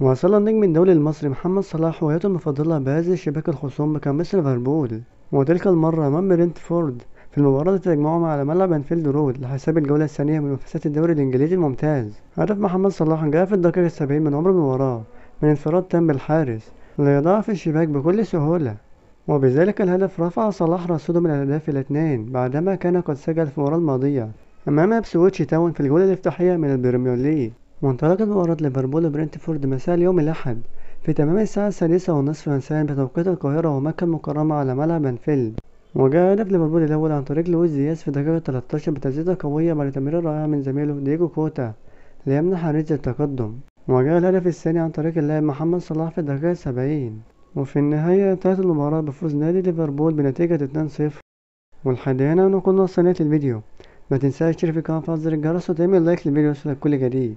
وصل النجم الدولي المصري محمد صلاح هوايته المفضلة بهز شباك الخصوم بقميص ليفربول. وتلك المرة أمام برنتفورد في المباراة التي تجمعهم على ملعب أنفيلد رود لحساب الجولة الثانية من منافسات الدوري الإنجليزي الممتاز. هدف محمد صلاح جاء في الدقيقة السبعين من عمر المباراة من انفراد تام بالحارس ليضع في الشباك بكل سهولة. وبذلك الهدف رفع صلاح رصيده من الأهداف إلى اثنين بعدما كان قد سجل في المباراة الماضية أمام إبسويتش تاون في الجولة الافتتاحية من ال Premier League. وانطلقت مباراة ليفربول وبرنتفورد مساء اليوم الأحد في تمام الساعة السادسة والنصف مساء بتوقيت القاهرة ومكة المكرمة على ملعب أنفيلد. وجاء هدف ليفربول الأول عن طريق لويس دياز في الدقيقة 13 بتسديدة قوية بعد تمريرة رائعة من زميله دييجو جوتا ليمنح الريدز التقدم. وجاء الهدف الثاني عن طريق اللاعب محمد صلاح في الدقيقة 70 وفي النهاية انتهت المباراة بفوز نادي ليفربول بنتيجة 2-0 ولحد هنا نكون وصلنا الفيديو. ما تنساش تشترك في وتفعل زر الجرس وتعمل لايك للفيديو يوصلك كل جديد.